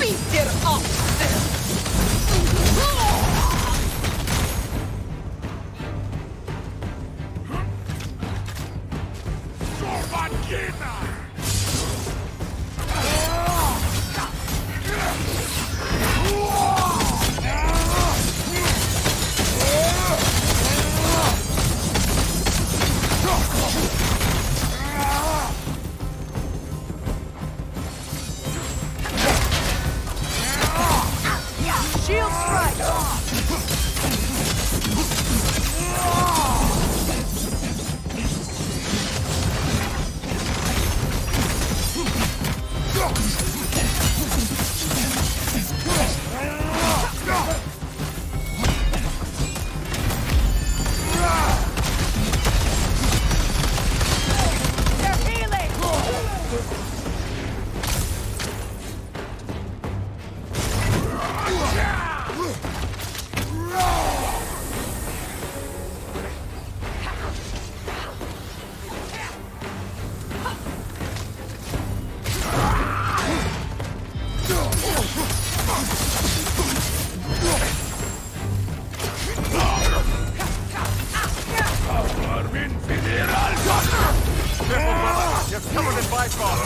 Beat it up! Sorbatina! Shield strike! is covered in Bifrost.